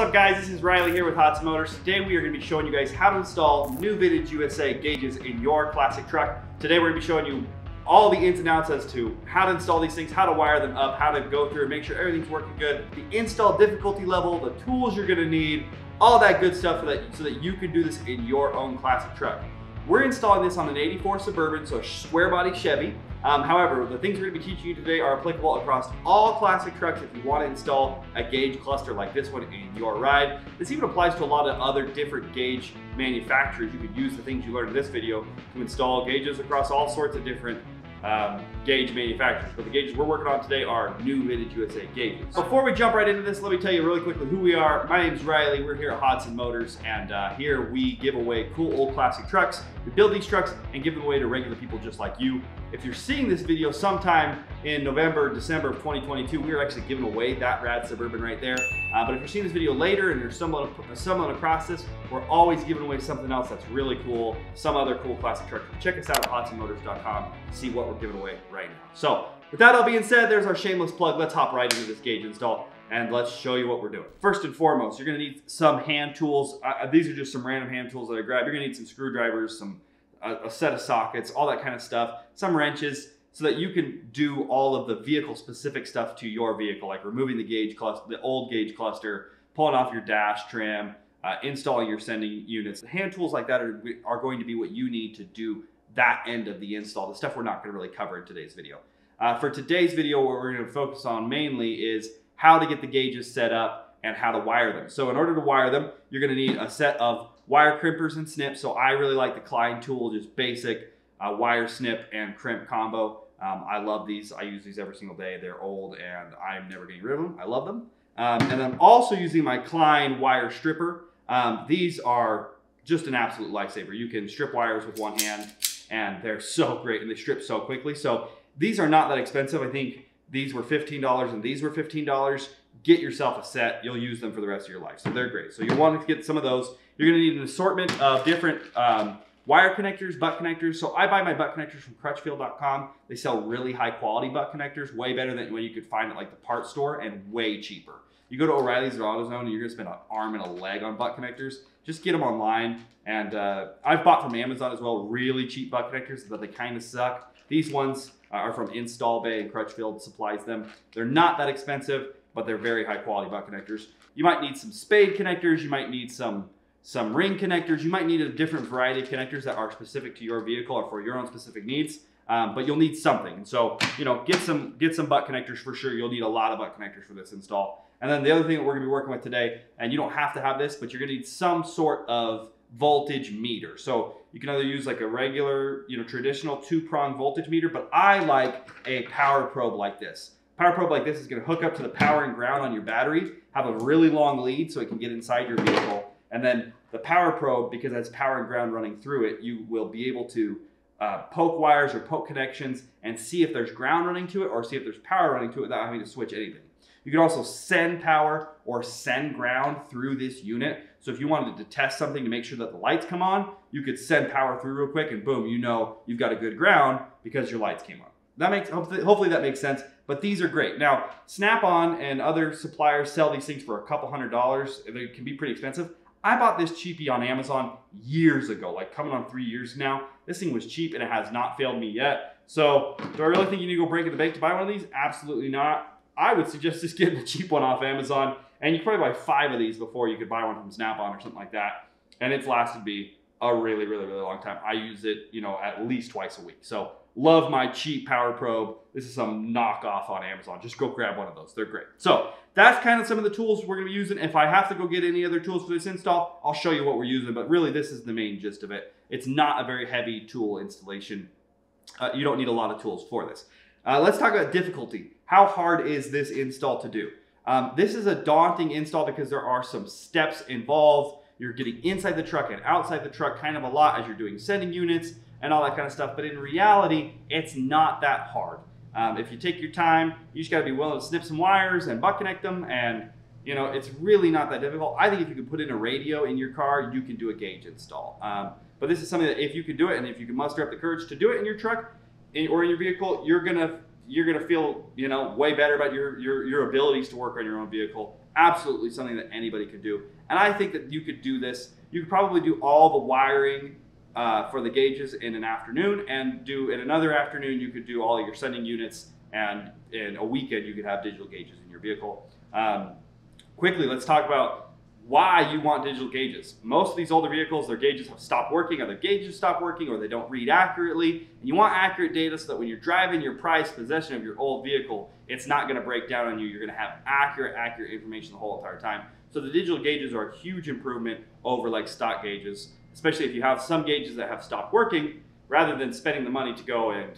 What's up guys, this is Riley here with Hodson Motors. Today we are going to be showing you guys how to install new Vintage USA gauges in your classic truck. Today we're going to be showing you all the ins and outs as to how to install these things, how to wire them up, how to go through and make sure everything's working good, the install difficulty level, the tools you're going to need, all that good stuff so that, so that you can do this in your own classic truck. We're installing this on an 84 Suburban, so a square body Chevy. Um, however, the things we're to be teaching you today are applicable across all classic trucks if you want to install a gauge cluster like this one in your ride. This even applies to a lot of other different gauge manufacturers. You could use the things you learned in this video to install gauges across all sorts of different um, gauge manufacturers. But the gauges we're working on today are new Vintage USA gauges. Before we jump right into this, let me tell you really quickly who we are. My name's Riley. We're here at Hodson Motors, and uh, here we give away cool old classic trucks. We build these trucks and give them away to regular people just like you. If you're seeing this video sometime in November, December of 2022, we are actually giving away that rad Suburban right there. Uh, but if you're seeing this video later and you're stumbling, stumbling across this, we're always giving away something else that's really cool, some other cool classic truck. Check us out at hodsonmotors.com to see what we're giving away right now. So with that all being said, there's our shameless plug. Let's hop right into this gauge install and let's show you what we're doing. First and foremost, you're gonna need some hand tools. Uh, these are just some random hand tools that I grabbed. You're gonna need some screwdrivers, some a, a set of sockets, all that kind of stuff, some wrenches, so that you can do all of the vehicle specific stuff to your vehicle, like removing the gauge cluster, the old gauge cluster, pulling off your dash trim, uh, installing your sending units. Hand tools like that are, are going to be what you need to do that end of the install, the stuff we're not going to really cover in today's video. Uh, for today's video, what we're going to focus on mainly is how to get the gauges set up and how to wire them. So in order to wire them, you're going to need a set of wire crimpers and snips. So I really like the Klein tool, just basic uh, wire snip and crimp combo. Um, I love these. I use these every single day. They're old and I'm never getting rid of them. I love them. Um, and I'm also using my Klein wire stripper. Um, these are just an absolute lifesaver. You can strip wires with one hand and they're so great and they strip so quickly. So these are not that expensive. I think these were $15 and these were $15. Get yourself a set. You'll use them for the rest of your life. So they're great. So you'll want to get some of those. You're going to need an assortment of different um, wire connectors, butt connectors. So I buy my butt connectors from crutchfield.com. They sell really high quality butt connectors, way better than what you could find at like the parts store and way cheaper. You go to O'Reilly's or AutoZone and you're gonna spend an arm and a leg on butt connectors. Just get them online. And uh, I've bought from Amazon as well, really cheap butt connectors, but they kind of suck. These ones are from Install Bay and Crutchfield supplies them. They're not that expensive, but they're very high quality butt connectors. You might need some spade connectors. You might need some some ring connectors. You might need a different variety of connectors that are specific to your vehicle or for your own specific needs. Um, but you'll need something. So, you know, get some get some butt connectors for sure. You'll need a lot of butt connectors for this install. And then the other thing that we're gonna be working with today, and you don't have to have this, but you're gonna need some sort of voltage meter. So you can either use like a regular, you know, traditional two-prong voltage meter, but I like a power probe like this. Power probe like this is gonna hook up to the power and ground on your battery, have a really long lead so it can get inside your vehicle and then the power probe, because that's power and ground running through it, you will be able to uh, poke wires or poke connections and see if there's ground running to it or see if there's power running to it without having to switch anything. You can also send power or send ground through this unit. So if you wanted to test something to make sure that the lights come on, you could send power through real quick and boom, you know you've got a good ground because your lights came on. That makes hopefully, that makes sense. But these are great. Now, Snap-on and other suppliers sell these things for a couple hundred dollars. They can be pretty expensive. I bought this cheapie on Amazon years ago, like coming on three years now. This thing was cheap and it has not failed me yet. So do I really think you need to go break in the bank to buy one of these? Absolutely not. I would suggest just getting a cheap one off Amazon. And you probably buy five of these before you could buy one from Snap-on or something like that. And it's lasted me a really, really, really long time. I use it, you know, at least twice a week. So love my cheap power probe. This is some knockoff on Amazon. Just go grab one of those. They're great. So that's kind of some of the tools we're going to be using. If I have to go get any other tools for this install, I'll show you what we're using. But really, this is the main gist of it. It's not a very heavy tool installation. Uh, you don't need a lot of tools for this. Uh, let's talk about difficulty. How hard is this install to do? Um, this is a daunting install because there are some steps involved. You're getting inside the truck and outside the truck kind of a lot as you're doing sending units and all that kind of stuff. But in reality, it's not that hard. Um, if you take your time, you just got to be willing to snip some wires and butt connect them, and you know it's really not that difficult. I think if you can put in a radio in your car, you can do a gauge install. Um, but this is something that if you can do it, and if you can muster up the courage to do it in your truck or in your vehicle, you're gonna you're gonna feel you know way better about your your your abilities to work on your own vehicle absolutely something that anybody could do. And I think that you could do this. You could probably do all the wiring uh, for the gauges in an afternoon and do in another afternoon, you could do all your sending units and in a weekend, you could have digital gauges in your vehicle. Um, quickly, let's talk about why you want digital gauges. Most of these older vehicles, their gauges have stopped working, either gauges stop working or they don't read accurately. And you want accurate data so that when you're driving your prized possession of your old vehicle, it's not gonna break down on you. You're gonna have accurate, accurate information the whole entire time. So the digital gauges are a huge improvement over like stock gauges, especially if you have some gauges that have stopped working, rather than spending the money to go and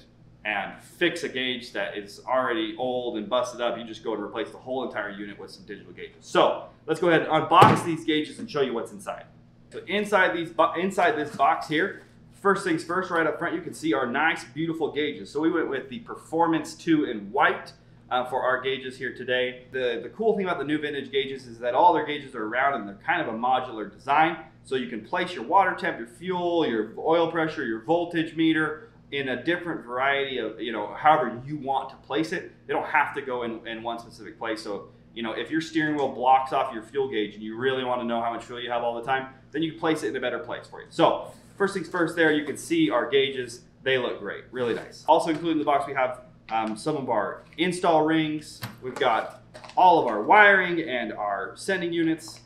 and fix a gauge that is already old and busted up, you just go and replace the whole entire unit with some digital gauges. So let's go ahead and unbox these gauges and show you what's inside. So inside these inside this box here, first things first, right up front, you can see our nice, beautiful gauges. So we went with the Performance 2 in white uh, for our gauges here today. The, the cool thing about the new vintage gauges is that all their gauges are round and they're kind of a modular design. So you can place your water temp, your fuel, your oil pressure, your voltage meter, in a different variety of, you know, however you want to place it. They don't have to go in, in one specific place. So, you know, if your steering wheel blocks off your fuel gauge and you really want to know how much fuel you have all the time, then you can place it in a better place for you. So first things first there, you can see our gauges. They look great, really nice. Also included in the box, we have um, some of our install rings. We've got all of our wiring and our sending units.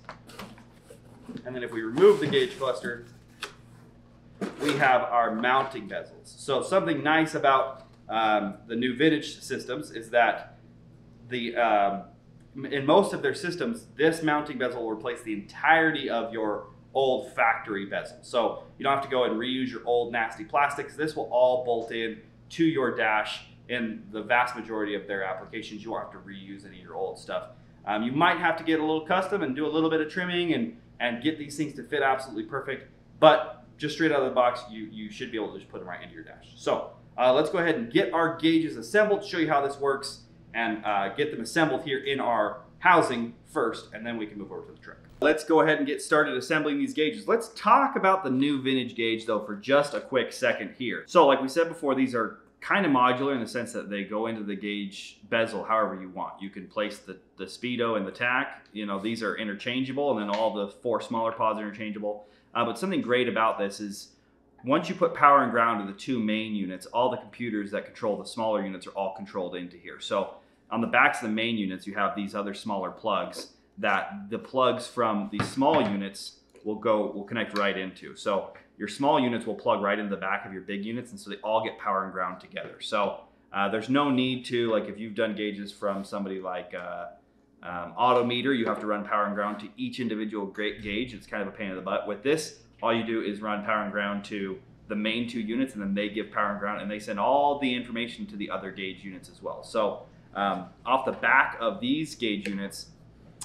And then if we remove the gauge cluster, we have our mounting bezels. So something nice about um, the new vintage systems is that the um, in most of their systems, this mounting bezel will replace the entirety of your old factory bezel. So you don't have to go and reuse your old nasty plastics. This will all bolt in to your dash in the vast majority of their applications. You won't have to reuse any of your old stuff. Um, you might have to get a little custom and do a little bit of trimming and, and get these things to fit absolutely perfect. But just straight out of the box, you, you should be able to just put them right into your dash. So uh, let's go ahead and get our gauges assembled, show you how this works, and uh, get them assembled here in our housing first, and then we can move over to the truck. Let's go ahead and get started assembling these gauges. Let's talk about the new vintage gauge though for just a quick second here. So like we said before, these are kind of modular in the sense that they go into the gauge bezel however you want. You can place the, the speedo and the tach, you know, these are interchangeable and then all the four smaller pods are interchangeable. Uh, but something great about this is once you put power and ground to the two main units, all the computers that control the smaller units are all controlled into here. So on the backs of the main units, you have these other smaller plugs that the plugs from the small units will go will connect right into. So your small units will plug right into the back of your big units, and so they all get power and ground together. So uh, there's no need to like if you've done gauges from somebody like uh, um, Autometer, you have to run power and ground to each individual gauge. It's kind of a pain in the butt. With this, all you do is run power and ground to the main two units, and then they give power and ground, and they send all the information to the other gauge units as well. So um, off the back of these gauge units,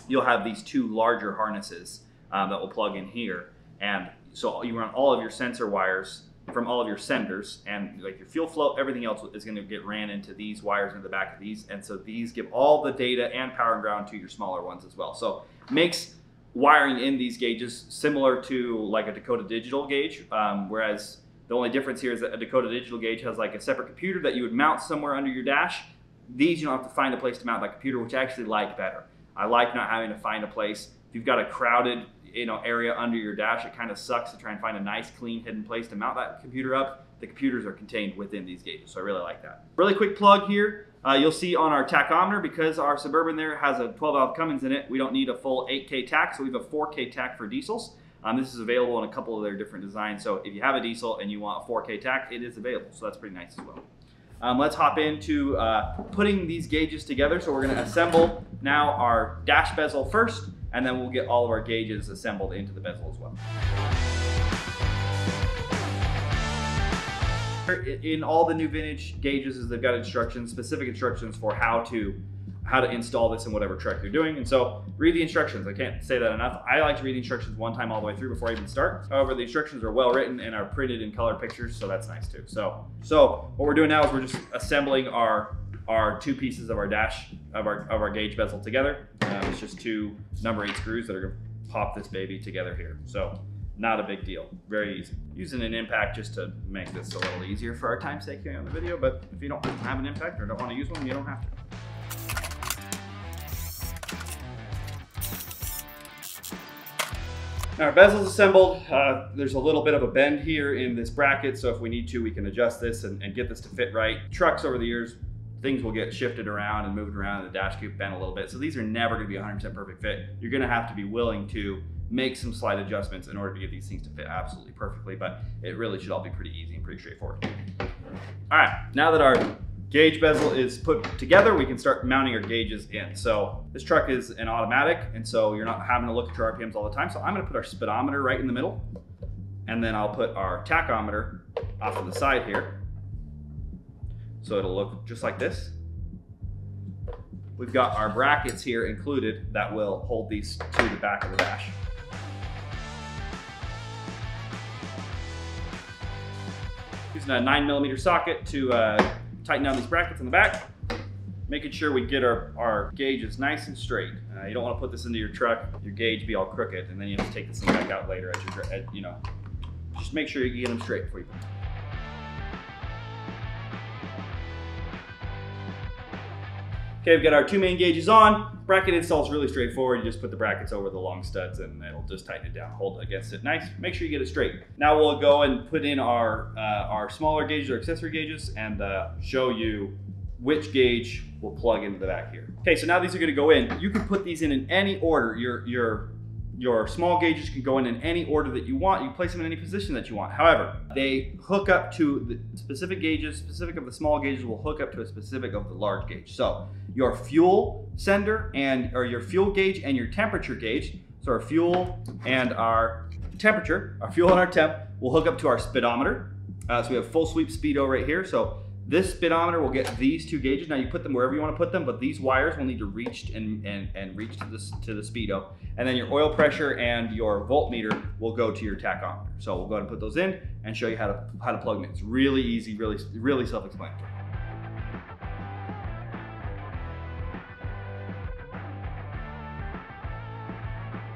you'll have these two larger harnesses um, that will plug in here, and so you run all of your sensor wires from all of your senders and like your fuel flow, everything else is going to get ran into these wires in the back of these. And so these give all the data and power and ground to your smaller ones as well. So makes wiring in these gauges similar to like a Dakota digital gauge. Um, whereas the only difference here is that a Dakota digital gauge has like a separate computer that you would mount somewhere under your dash. These you don't have to find a place to mount that computer, which I actually like better. I like not having to find a place. If you've got a crowded you know area under your dash, it kind of sucks to try and find a nice, clean, hidden place to mount that computer up. The computers are contained within these gauges, so I really like that. Really quick plug here. Uh, you'll see on our tachometer, because our Suburban there has a 12 valve Cummins in it, we don't need a full 8K tach, so we have a 4K tach for diesels. Um, this is available in a couple of their different designs, so if you have a diesel and you want a 4K tach, it is available, so that's pretty nice as well. Um, let's hop into uh, putting these gauges together. So we're going to assemble now our dash bezel first, and then we'll get all of our gauges assembled into the bezel as well. In all the new vintage gauges, is they've got instructions, specific instructions for how to how to install this in whatever truck you're doing. And so read the instructions. I can't say that enough. I like to read the instructions one time all the way through before I even start. However, the instructions are well written and are printed in color pictures, so that's nice too. So, so what we're doing now is we're just assembling our our two pieces of our dash of our of our gauge bezel together. Um, it's just two number eight screws that are gonna pop this baby together here. So not a big deal, very easy. Using an impact just to make this a little easier for our time sake here on the video, but if you don't have an impact or don't want to use one, you don't have to. Our bezel's assembled. Uh, there's a little bit of a bend here in this bracket, so if we need to, we can adjust this and, and get this to fit right. Trucks over the years, things will get shifted around and moved around, and the dash cube bent a little bit. So these are never to be 100% perfect fit. You're going to have to be willing to make some slight adjustments in order to get these things to fit absolutely perfectly, but it really should all be pretty easy and pretty straightforward. All right, now that our gauge bezel is put together, we can start mounting our gauges in. So this truck is an automatic, and so you're not having to look at your RPMs all the time. So I'm gonna put our speedometer right in the middle, and then I'll put our tachometer off to the side here. So it'll look just like this. We've got our brackets here included that will hold these to the back of the dash. Using a nine millimeter socket to uh, tighten down these brackets in the back, making sure we get our, our gauges nice and straight. Uh, you don't want to put this into your truck, your gauge be all crooked, and then you have to take this thing back out later as you, as, you know. Just make sure you get them straight before you put them. Okay, we've got our two main gauges on. Bracket install is really straightforward. You just put the brackets over the long studs and it'll just tighten it down. Hold against it nice. Make sure you get it straight. Now we'll go and put in our, uh, our smaller gauges or accessory gauges and uh, show you which gauge will plug into the back here. Okay, so now these are gonna go in. You can put these in in any order. Your, your your small gauges can go in in any order that you want. You place them in any position that you want. However, they hook up to the specific gauges, specific of the small gauges will hook up to a specific of the large gauge. So your fuel sender and or your fuel gauge and your temperature gauge, so our fuel and our temperature, our fuel and our temp will hook up to our speedometer. Uh, so we have full sweep speedo right here. So this speedometer will get these two gauges. Now you put them wherever you want to put them, but these wires will need to reach and, and, and reach to, this, to the speedo. And then your oil pressure and your voltmeter will go to your tachometer. So we'll go ahead and put those in and show you how to, how to plug them in. It's really easy, really, really self-explanatory.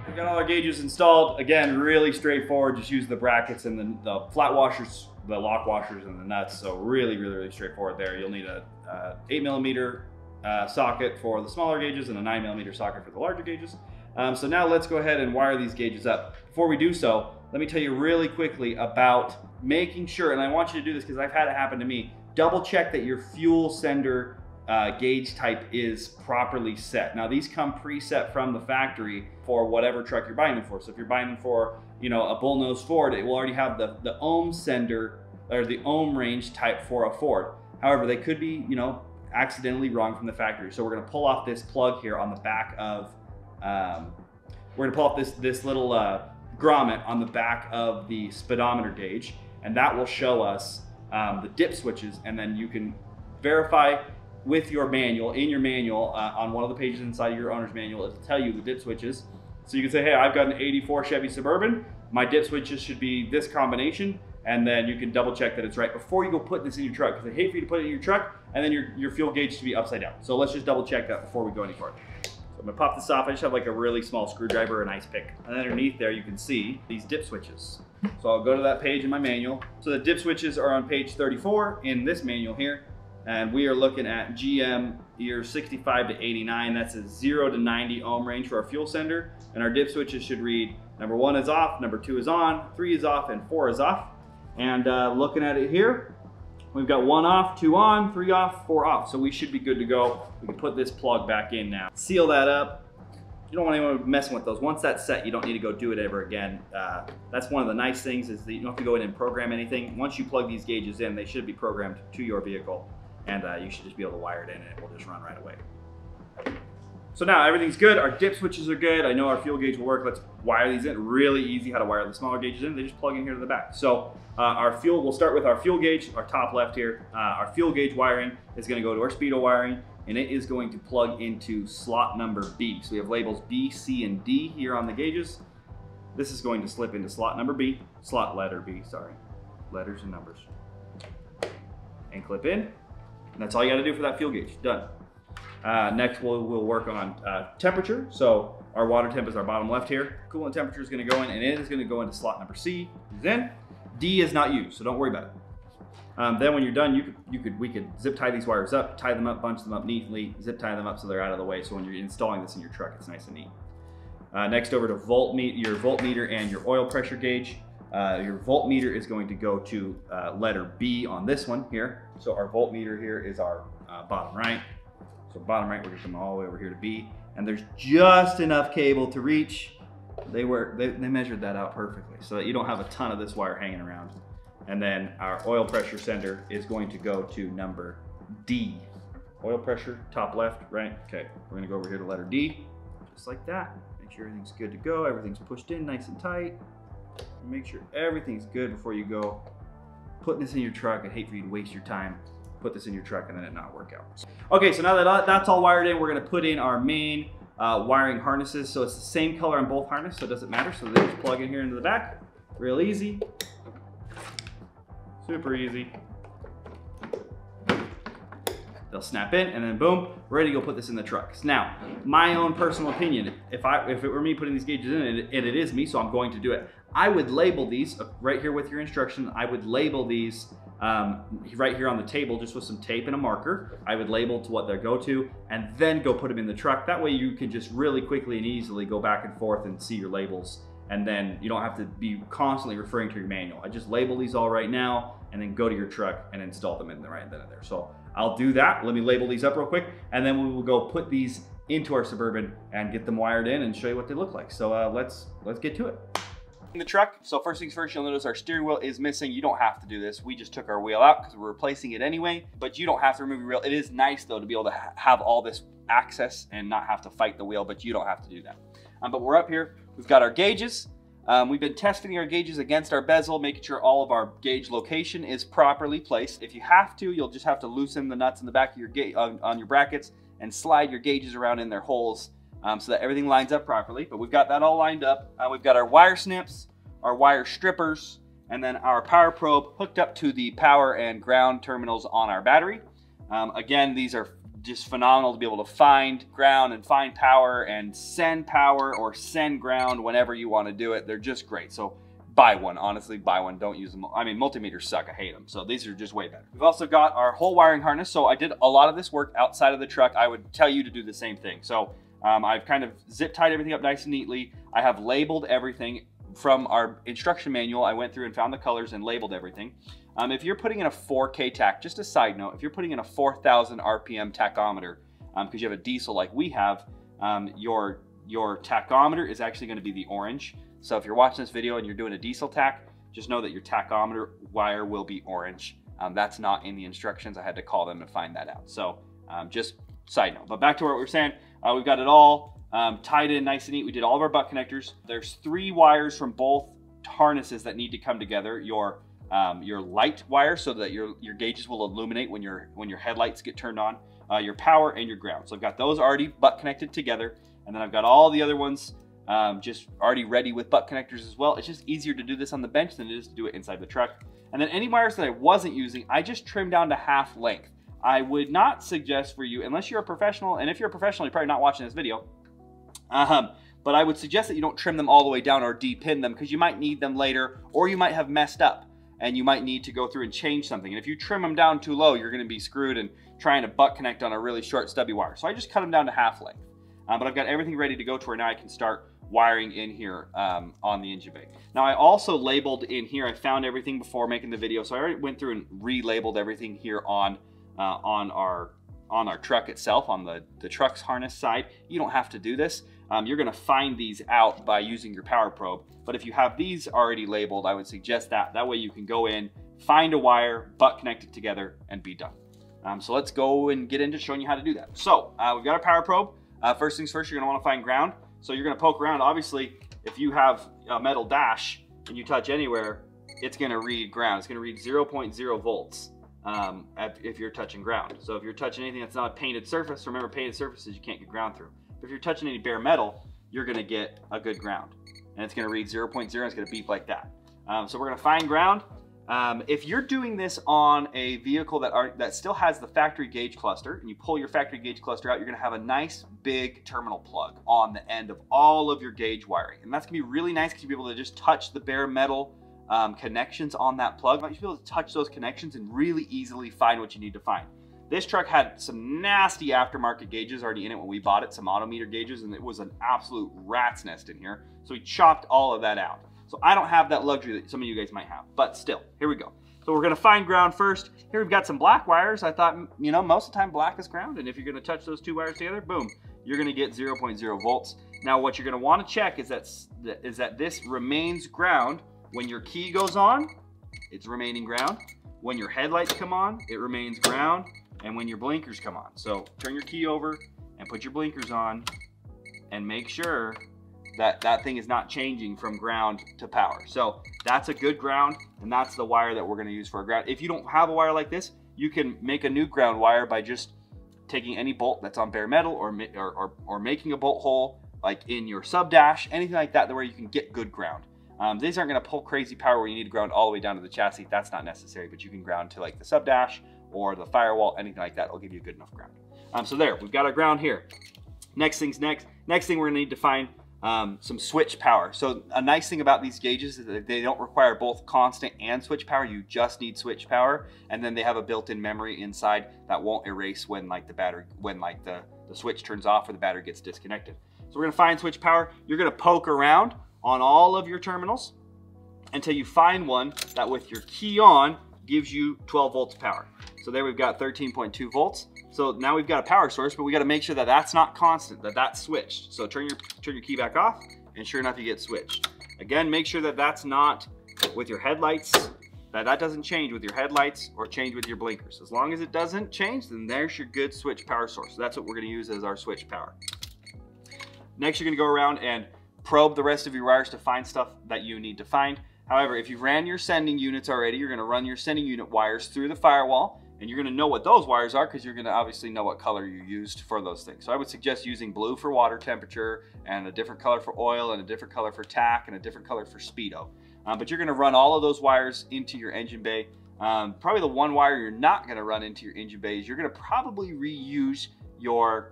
We've got all our gauges installed. Again, really straightforward. Just use the brackets and the, the flat washers the lock washers and the nuts. So really, really, really straightforward there. You'll need a, a eight millimeter uh, socket for the smaller gauges and a nine millimeter socket for the larger gauges. Um, so now let's go ahead and wire these gauges up. Before we do so, let me tell you really quickly about making sure, and I want you to do this because I've had it happen to me, double check that your fuel sender uh, gauge type is properly set. Now these come preset from the factory for whatever truck you're buying them for. So if you're buying them for, you know, a bullnose Ford, it will already have the, the ohm sender or the ohm range type for a Ford. However, they could be, you know, accidentally wrong from the factory. So we're gonna pull off this plug here on the back of, um, we're gonna pull off this, this little uh, grommet on the back of the speedometer gauge, and that will show us um, the dip switches, and then you can verify with your manual, in your manual, uh, on one of the pages inside of your owner's manual, it'll tell you the dip switches. So you can say, hey, I've got an 84 Chevy Suburban. My dip switches should be this combination. And then you can double check that it's right before you go put this in your truck. Because I hate for you to put it in your truck and then your, your fuel gauge to be upside down. So let's just double check that before we go any further. So I'm gonna pop this off. I just have like a really small screwdriver and ice pick. And underneath there, you can see these dip switches. So I'll go to that page in my manual. So the dip switches are on page 34 in this manual here and we are looking at GM year 65 to 89. That's a 0 to 90 ohm range for our fuel sender. And our dip switches should read number one is off, number two is on, three is off, and four is off. And uh, looking at it here, we've got one off, two on, three off, four off. So we should be good to go. We can put this plug back in now. Seal that up. You don't want anyone messing with those. Once that's set, you don't need to go do it ever again. Uh, that's one of the nice things is that you don't have to go in and program anything. Once you plug these gauges in, they should be programmed to your vehicle and uh, you should just be able to wire it in and it will just run right away. So now everything's good. Our dip switches are good. I know our fuel gauge will work. Let's wire these in. Really easy how to wire the smaller gauges in. They just plug in here to the back. So uh, our fuel, we'll start with our fuel gauge, our top left here. Uh, our fuel gauge wiring is gonna go to our speedo wiring and it is going to plug into slot number B. So we have labels B, C, and D here on the gauges. This is going to slip into slot number B, slot letter B, sorry. Letters and numbers. And clip in, and that's all you got to do for that fuel gauge. Done. Uh, next, we'll, we'll work on uh, temperature. So our water temp is our bottom left here. Coolant temperature is going to go in, and it is going to go into slot number C. Then D is not used, so don't worry about it. Um, then when you're done, you could, you could we could zip tie these wires up, tie them up, bunch them up neatly, zip tie them up so they're out of the way. So when you're installing this in your truck, it's nice and neat. Uh, next over to voltmeter, your voltmeter and your oil pressure gauge. Uh, your voltmeter is going to go to uh, letter B on this one here. So our voltmeter here is our uh, bottom right. So bottom right, we're gonna all the way over here to B. And there's just enough cable to reach. They were they, they measured that out perfectly so that you don't have a ton of this wire hanging around. And then our oil pressure sender is going to go to number D. Oil pressure, top left, right? Okay, we're gonna go over here to letter D, just like that. Make sure everything's good to go, everything's pushed in nice and tight. Make sure everything's good before you go putting this in your truck. I'd hate for you to waste your time, put this in your truck and then it not work out. Okay, so now that that's all wired in, we're gonna put in our main uh, wiring harnesses. So it's the same color on both harnesses, so it doesn't matter. So they just plug in here into the back, real easy. Super easy. They'll snap in and then boom, ready to go put this in the trucks. Now, my own personal opinion, if I if it were me putting these gauges in, and it is me, so I'm going to do it, I would label these uh, right here with your instruction. I would label these um, right here on the table just with some tape and a marker. I would label to what they go to and then go put them in the truck. That way you can just really quickly and easily go back and forth and see your labels and then you don't have to be constantly referring to your manual. I just label these all right now and then go to your truck and install them in the right then and there. So I'll do that. Let me label these up real quick and then we will go put these into our Suburban and get them wired in and show you what they look like. So uh, let's let's get to it in the truck. So first things first, you'll notice our steering wheel is missing. You don't have to do this. We just took our wheel out because we're replacing it anyway, but you don't have to remove your wheel. It is nice though to be able to ha have all this access and not have to fight the wheel, but you don't have to do that. Um, but we're up here. We've got our gauges. Um, we've been testing our gauges against our bezel, making sure all of our gauge location is properly placed. If you have to, you'll just have to loosen the nuts in the back of your gauge on, on your brackets and slide your gauges around in their holes um, so that everything lines up properly. But we've got that all lined up. Uh, we've got our wire snips, our wire strippers, and then our power probe hooked up to the power and ground terminals on our battery. Um, again, these are just phenomenal to be able to find ground and find power and send power or send ground whenever you want to do it. They're just great. So buy one, honestly, buy one. Don't use them. I mean, multimeters suck. I hate them. So these are just way better. We've also got our whole wiring harness. So I did a lot of this work outside of the truck. I would tell you to do the same thing. So um, I've kind of zip tied everything up nice and neatly. I have labeled everything from our instruction manual. I went through and found the colors and labeled everything. Um, if you're putting in a 4K tach, just a side note, if you're putting in a 4,000 RPM tachometer, because um, you have a diesel like we have, um, your, your tachometer is actually gonna be the orange. So if you're watching this video and you're doing a diesel tach, just know that your tachometer wire will be orange. Um, that's not in the instructions. I had to call them to find that out. So um, just side note. But back to what we were saying, uh, we've got it all um, tied in nice and neat. We did all of our butt connectors. There's three wires from both harnesses that need to come together. Your um, your light wire so that your, your gauges will illuminate when your, when your headlights get turned on, uh, your power and your ground. So I've got those already butt connected together. And then I've got all the other ones um, just already ready with butt connectors as well. It's just easier to do this on the bench than it is to do it inside the truck. And then any wires that I wasn't using, I just trimmed down to half length. I would not suggest for you, unless you're a professional, and if you're a professional, you're probably not watching this video, um, but I would suggest that you don't trim them all the way down or de-pin them because you might need them later or you might have messed up and you might need to go through and change something. And if you trim them down too low, you're gonna be screwed and trying to butt connect on a really short stubby wire. So I just cut them down to half length. Um, but I've got everything ready to go to where now I can start wiring in here um, on the engine bay. Now I also labeled in here, I found everything before making the video, so I already went through and relabeled everything here on, uh, on our on our truck itself, on the, the truck's harness side. You don't have to do this. Um, you're gonna find these out by using your power probe. But if you have these already labeled, I would suggest that. That way you can go in, find a wire, butt connect it together, and be done. Um, so let's go and get into showing you how to do that. So uh, we've got our power probe. Uh, first things first, you're gonna wanna find ground. So you're gonna poke around. Obviously, if you have a metal dash and you touch anywhere, it's gonna read ground. It's gonna read 0.0 volts um, if you're touching ground. So if you're touching anything that's not a painted surface, remember painted surfaces you can't get ground through. But if you're touching any bare metal, you're gonna get a good ground. And it's gonna read 0.0, and it's gonna beep like that. Um, so we're gonna find ground. Um, if you're doing this on a vehicle that, are, that still has the factory gauge cluster, and you pull your factory gauge cluster out, you're gonna have a nice big terminal plug on the end of all of your gauge wiring. And that's gonna be really nice because you'll be able to just touch the bare metal um, connections on that plug. You should be able to touch those connections and really easily find what you need to find. This truck had some nasty aftermarket gauges already in it when we bought it, some autometer gauges, and it was an absolute rat's nest in here. So we chopped all of that out. So I don't have that luxury that some of you guys might have, but still, here we go. So we're gonna find ground first. Here we've got some black wires. I thought, you know, most of the time black is ground, and if you're gonna touch those two wires together, boom, you're gonna get 0.0 volts. Now what you're gonna wanna check is that, is that this remains ground. When your key goes on, it's remaining ground. When your headlights come on, it remains ground. And when your blinkers come on. So turn your key over and put your blinkers on and make sure that that thing is not changing from ground to power. So that's a good ground and that's the wire that we're gonna use for a ground. If you don't have a wire like this, you can make a new ground wire by just taking any bolt that's on bare metal or, or, or, or making a bolt hole like in your sub dash, anything like that, where you can get good ground. Um, these aren't gonna pull crazy power where you need to ground all the way down to the chassis. That's not necessary, but you can ground to like the sub dash or the firewall, anything like that will give you a good enough ground. Um, so there, we've got our ground here. Next thing's next. Next thing we're gonna need to find um, some switch power. So a nice thing about these gauges is that they don't require both constant and switch power. You just need switch power. And then they have a built-in memory inside that won't erase when like the battery, when like the, the switch turns off or the battery gets disconnected. So we're gonna find switch power. You're gonna poke around on all of your terminals until you find one that with your key on gives you 12 volts power. So there we've got 13.2 volts. So now we've got a power source, but we got to make sure that that's not constant, that that's switched. So turn your, turn your key back off, and sure enough, you get switched. Again, make sure that that's not with your headlights, that that doesn't change with your headlights or change with your blinkers. As long as it doesn't change, then there's your good switch power source. So that's what we're gonna use as our switch power. Next, you're gonna go around and probe the rest of your wires to find stuff that you need to find. However, if you ran your sending units already, you're gonna run your sending unit wires through the firewall and you're gonna know what those wires are because you're gonna obviously know what color you used for those things. So I would suggest using blue for water temperature and a different color for oil and a different color for tach and a different color for speedo. Um, but you're gonna run all of those wires into your engine bay. Um, probably the one wire you're not gonna run into your engine bay is you're gonna probably reuse your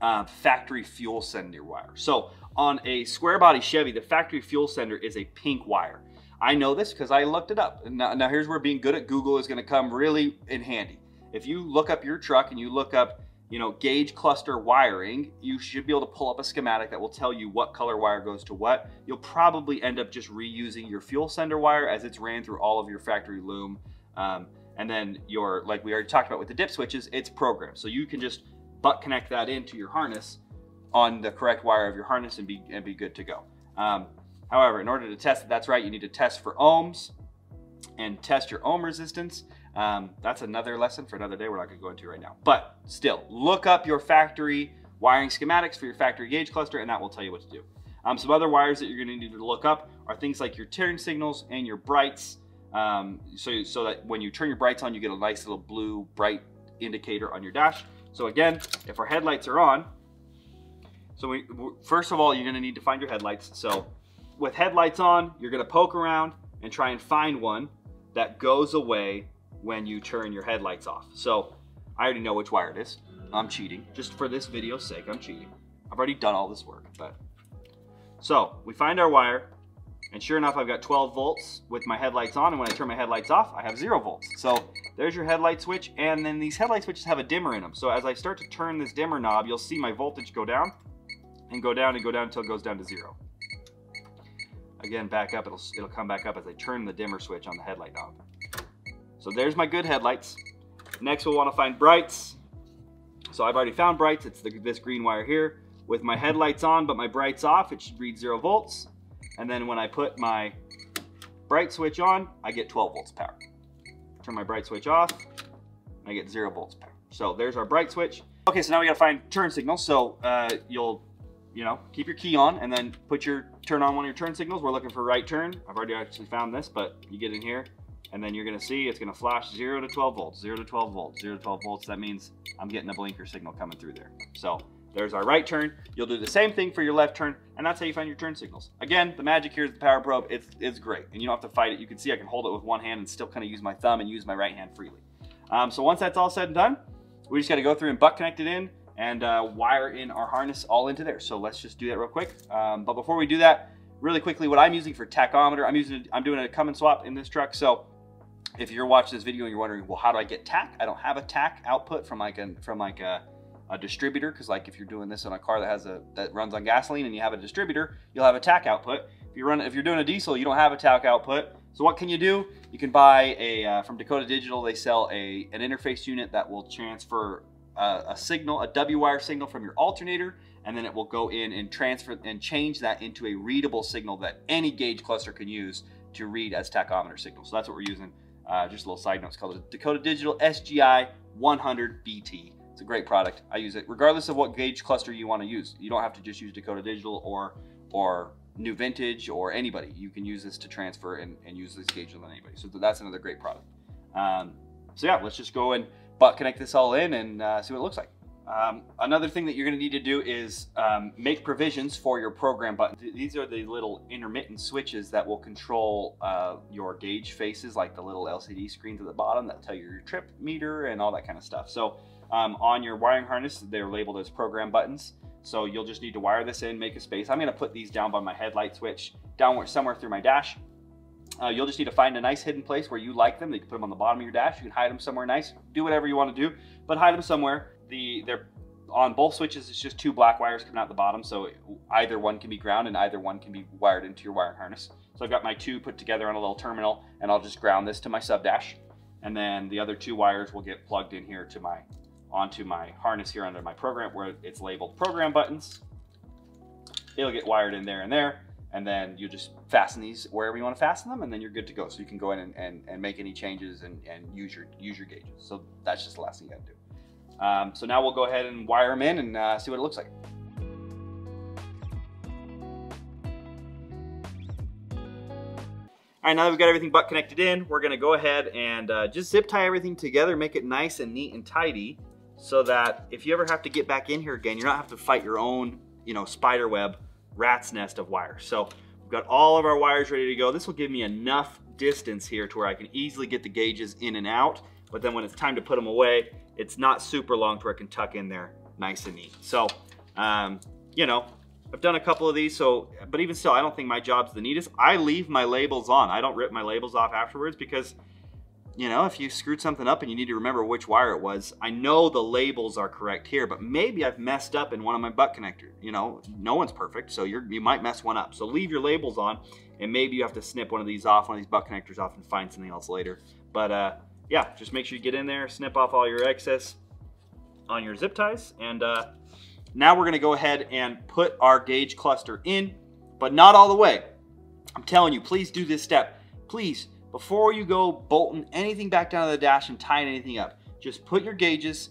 uh, factory fuel sender wire. So on a square body Chevy, the factory fuel sender is a pink wire. I know this because I looked it up. Now, now here's where being good at Google is going to come really in handy. If you look up your truck and you look up, you know, gauge cluster wiring, you should be able to pull up a schematic that will tell you what color wire goes to what. You'll probably end up just reusing your fuel sender wire as it's ran through all of your factory loom. Um, and then your, like we already talked about with the dip switches, it's programmed. So you can just butt connect that into your harness on the correct wire of your harness and be, and be good to go. Um, However, in order to test that that's right, you need to test for ohms and test your ohm resistance. Um, that's another lesson for another day we're not to go into right now. But still, look up your factory wiring schematics for your factory gauge cluster and that will tell you what to do. Um, some other wires that you're going to need to look up are things like your turn signals and your brights. Um, so, so that when you turn your brights on, you get a nice little blue bright indicator on your dash. So again, if our headlights are on, so we, first of all, you're to need to find your headlights. So with headlights on, you're gonna poke around and try and find one that goes away when you turn your headlights off. So I already know which wire it is. I'm cheating. Just for this video's sake, I'm cheating. I've already done all this work, but. So we find our wire and sure enough, I've got 12 volts with my headlights on and when I turn my headlights off, I have zero volts. So there's your headlight switch and then these headlight switches have a dimmer in them. So as I start to turn this dimmer knob, you'll see my voltage go down and go down and go down until it goes down to zero. Again back up it'll it'll come back up as I turn the dimmer switch on the headlight knob. So there's my good headlights. Next we'll want to find brights. So I've already found brights. It's the, this green wire here with my headlights on but my brights off. It should read zero volts. And then when I put my bright switch on I get 12 volts power. Turn my bright switch off I get zero volts power. So there's our bright switch. Okay so now we gotta find turn signals so uh, you'll you know, keep your key on and then put your turn on one of your turn signals. We're looking for right turn. I've already actually found this, but you get in here and then you're gonna see it's gonna flash zero to 12 volts, zero to 12 volts, zero to 12 volts. That means I'm getting a blinker signal coming through there. So there's our right turn. You'll do the same thing for your left turn, and that's how you find your turn signals. Again, the magic here is the power probe. It's, it's great, and you don't have to fight it. You can see I can hold it with one hand and still kind of use my thumb and use my right hand freely. Um, so once that's all said and done, we just got to go through and butt connect it in, and uh, wire in our harness all into there. So let's just do that real quick. Um, but before we do that, really quickly, what I'm using for tachometer, I'm using, I'm doing a Cummins swap in this truck. So if you're watching this video and you're wondering, well, how do I get tach? I don't have a tach output from like a from like a, a distributor because like if you're doing this on a car that has a that runs on gasoline and you have a distributor, you'll have a tach output. If you're running, if you're doing a diesel, you don't have a tach output. So what can you do? You can buy a uh, from Dakota Digital. They sell a an interface unit that will transfer a, a signal, a W wire signal from your alternator, and then it will go in and transfer and change that into a readable signal that any gauge cluster can use to read as tachometer signal. So that's what we're using. Uh, just a little side note, it's called the Dakota Digital SGI 100 BT. It's a great product. I use it regardless of what gauge cluster you want to use. You don't have to just use Dakota Digital or or New Vintage or anybody. You can use this to transfer and, and use this gauge on anybody. So that's another great product. Um, so yeah, let's just go and butt connect this all in and uh, see what it looks like. Um, another thing that you're going to need to do is um, make provisions for your program button. These are the little intermittent switches that will control uh, your gauge faces, like the little LCD screens at the bottom that tell you your trip meter and all that kind of stuff. So um, on your wiring harness, they're labeled as program buttons. So you'll just need to wire this in, make a space. I'm going to put these down by my headlight switch, downward somewhere through my dash. Uh, you'll just need to find a nice hidden place where you like them. You can put them on the bottom of your dash. You can hide them somewhere nice. Do whatever you want to do, but hide them somewhere the they're on both switches it's just two black wires coming out the bottom so either one can be ground and either one can be wired into your wiring harness so I've got my two put together on a little terminal and I'll just ground this to my sub dash and then the other two wires will get plugged in here to my onto my harness here under my program where it's labeled program buttons it'll get wired in there and there and then you just fasten these wherever you want to fasten them and then you're good to go. So you can go in and, and, and make any changes and, and use your use your gauges. So that's just the last thing you got to do. Um, so now we'll go ahead and wire them in and uh, see what it looks like. All right, now that we've got everything butt connected in, we're gonna go ahead and uh, just zip tie everything together, make it nice and neat and tidy so that if you ever have to get back in here again, you're not have to fight your own, you know, spider web rat's nest of wires. So we've got all of our wires ready to go. This will give me enough distance here to where I can easily get the gauges in and out, but then when it's time to put them away, it's not super long to where I can tuck in there nice and neat. So, um, you know, I've done a couple of these, so, but even still, I don't think my job's the neatest. I leave my labels on. I don't rip my labels off afterwards because, you know, if you screwed something up and you need to remember which wire it was, I know the labels are correct here, but maybe I've messed up in one of my butt connectors. You know, no one's perfect, so you're, you might mess one up. So leave your labels on, and maybe you have to snip one of these off, one of these butt connectors off and find something else later. But, uh, yeah, just make sure you get in there, snip off all your excess on your zip ties. And uh, now we're gonna go ahead and put our gauge cluster in, but not all the way. I'm telling you, please do this step. Please, before you go bolting anything back down to the dash and tying anything up, just put your gauges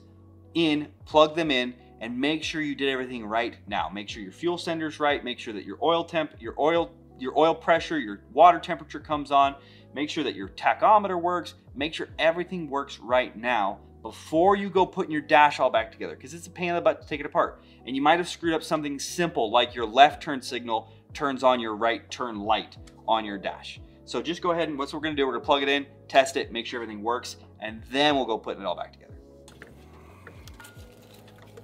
in, plug them in, and make sure you did everything right now. Make sure your fuel sender's right, make sure that your oil temp, your oil, your oil pressure, your water temperature comes on, Make sure that your tachometer works. Make sure everything works right now before you go putting your dash all back together because it's a pain in the butt to take it apart. And you might have screwed up something simple like your left turn signal turns on your right turn light on your dash. So just go ahead and what's we're gonna do, we're gonna plug it in, test it, make sure everything works, and then we'll go putting it all back together.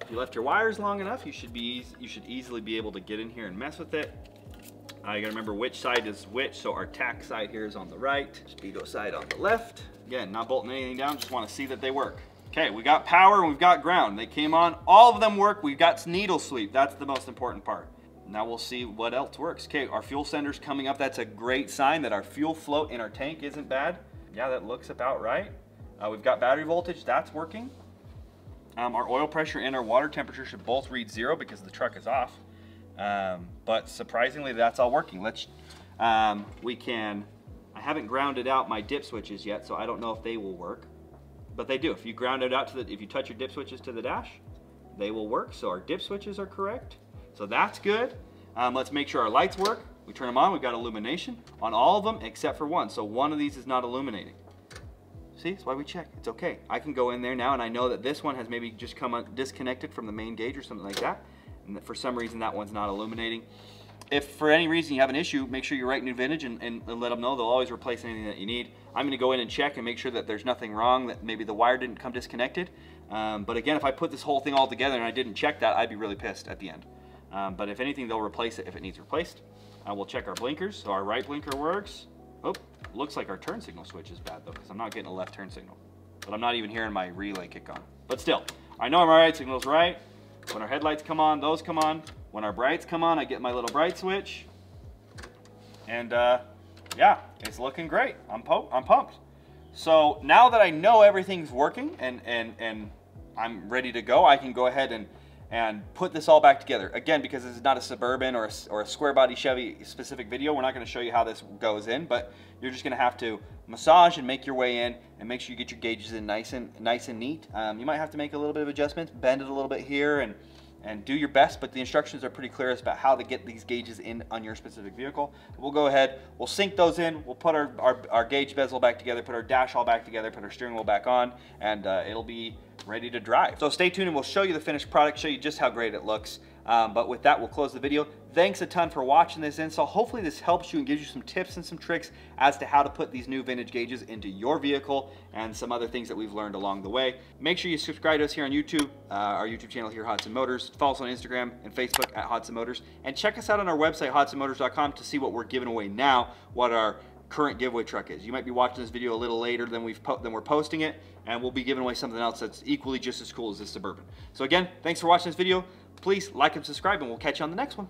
If you left your wires long enough, you should be you should easily be able to get in here and mess with it. Uh, you gotta remember which side is which. So our tach side here is on the right, speedo side on the left. Again, not bolting anything down, just wanna see that they work. Okay, we got power and we've got ground. They came on, all of them work. We've got needle sweep, that's the most important part. Now we'll see what else works. Okay, our fuel sender's coming up. That's a great sign that our fuel float in our tank isn't bad. Yeah, that looks about right. Uh, we've got battery voltage, that's working. Um, our oil pressure and our water temperature should both read zero because the truck is off. Um, but surprisingly, that's all working. Let's, um, we can, I haven't grounded out my dip switches yet, so I don't know if they will work, but they do. If you ground it out to the, if you touch your dip switches to the dash, they will work. So our dip switches are correct. So that's good. Um, let's make sure our lights work. We turn them on, we've got illumination on all of them except for one. So one of these is not illuminating. See, that's why we check. It's okay. I can go in there now and I know that this one has maybe just come disconnected from the main gauge or something like that and for some reason that one's not illuminating. If for any reason you have an issue, make sure you write New Vintage and, and, and let them know. They'll always replace anything that you need. I'm going to go in and check and make sure that there's nothing wrong, that maybe the wire didn't come disconnected. Um, but again, if I put this whole thing all together and I didn't check that, I'd be really pissed at the end. Um, but if anything, they'll replace it if it needs replaced. Uh, we'll check our blinkers. So our right blinker works. Oh, looks like our turn signal switch is bad though, because I'm not getting a left turn signal. But I'm not even hearing my relay kick on. But still, I know my right signal's right. When our headlights come on, those come on. When our brights come on, I get my little bright switch. And uh, yeah, it's looking great. I'm, I'm pumped. So now that I know everything's working and, and, and I'm ready to go, I can go ahead and and put this all back together. Again, because this is not a Suburban or a, or a square body Chevy specific video, we're not gonna show you how this goes in, but you're just gonna have to massage and make your way in and make sure you get your gauges in nice and nice and neat. Um, you might have to make a little bit of adjustments, bend it a little bit here and and do your best, but the instructions are pretty clear as about how to get these gauges in on your specific vehicle. We'll go ahead, we'll sink those in, we'll put our, our, our gauge bezel back together, put our dash all back together, put our steering wheel back on, and uh, it'll be ready to drive. So stay tuned and we'll show you the finished product, show you just how great it looks. Um, but with that, we'll close the video. Thanks a ton for watching this install. Hopefully this helps you and gives you some tips and some tricks as to how to put these new vintage gauges into your vehicle and some other things that we've learned along the way. Make sure you subscribe to us here on YouTube, uh, our YouTube channel here, Hodson Motors. Follow us on Instagram and Facebook at Hodson Motors. And check us out on our website, hodsonmotors.com to see what we're giving away now, what our current giveaway truck is. You might be watching this video a little later than we've than we're posting it, and we'll be giving away something else that's equally just as cool as this Suburban. So again, thanks for watching this video. Please like and subscribe, and we'll catch you on the next one.